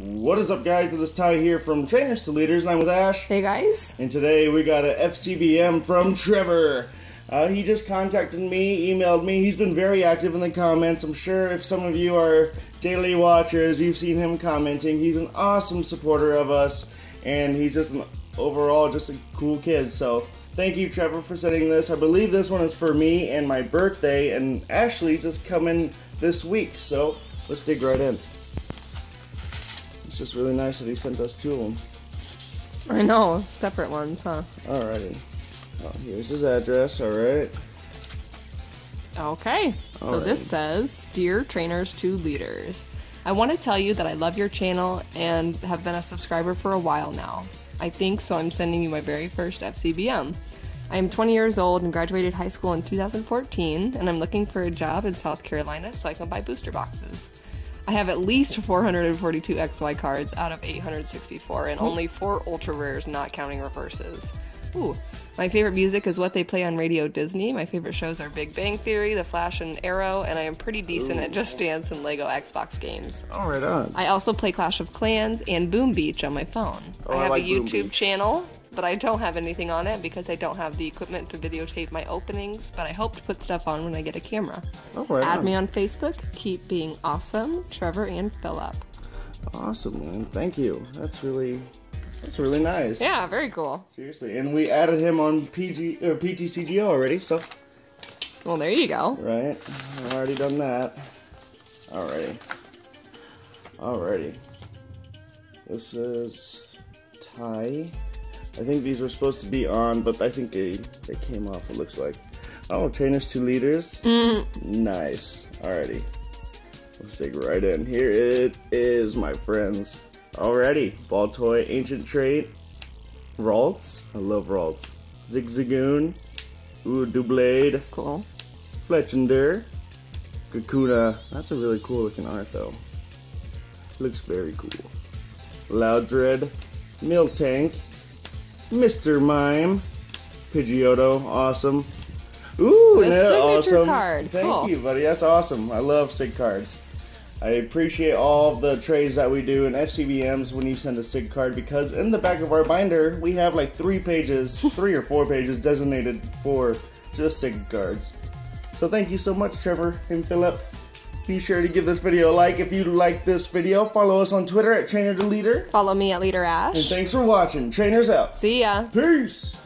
What is up guys, it is Ty here from Trainers to Leaders and I'm with Ash. Hey guys. And today we got a FCBM from Trevor. Uh, he just contacted me, emailed me. He's been very active in the comments. I'm sure if some of you are daily watchers, you've seen him commenting. He's an awesome supporter of us and he's just an overall just a cool kid. So thank you Trevor for sending this. I believe this one is for me and my birthday and Ashley's is coming this week. So let's dig right in just really nice that he sent us two of them. I know, separate ones, huh? Alrighty. Oh, here's his address, alright. Okay, so this says Dear Trainers to Leaders, I want to tell you that I love your channel and have been a subscriber for a while now. I think so, I'm sending you my very first FCBM. I am 20 years old and graduated high school in 2014, and I'm looking for a job in South Carolina so I can buy booster boxes. I have at least 442 XY cards out of 864 and only 4 ultra rares not counting reverses. Ooh. My favorite music is what they play on Radio Disney. My favorite shows are Big Bang Theory, The Flash and Arrow, and I am pretty decent Ooh. at Just Dance and Lego Xbox games. Oh, right on. I also play Clash of Clans and Boom Beach on my phone. Oh, I have I like a YouTube channel but I don't have anything on it because I don't have the equipment to videotape my openings, but I hope to put stuff on when I get a camera. Oh, right Add on. me on Facebook. Keep being awesome. Trevor and Philip. Awesome, man. Thank you. That's really that's really nice. Yeah, very cool. Seriously. And we added him on PG or PTCGO already, so Well, there you go. Right. I've already done that. Alrighty. Alrighty. This is Ty. I think these were supposed to be on, but I think they, they came off, it looks like. Oh, trainers to leaders. Mm. Nice. Alrighty. Let's dig right in. Here it is, my friends. Alrighty. Baltoy, Ancient Trait, Ralts. I love Ralts. Zigzagoon. Ooh, Doublade. Cool. Fletchinder. Kakuna. That's a really cool looking art, though. Looks very cool. Loudred. Miltank. Mr. Mime. Pidgeotto, awesome. Ooh, the awesome. Card. Thank cool. you, buddy. That's awesome. I love SIG cards. I appreciate all the trays that we do in FCBMs when you send a SIG card because in the back of our binder we have like three pages, three or four pages designated for just SIG cards. So thank you so much, Trevor and Philip. Be sure to give this video a like if you like this video. Follow us on Twitter at Trainer to Leader. Follow me at Leader Ash. And thanks for watching. Trainers out. See ya. Peace.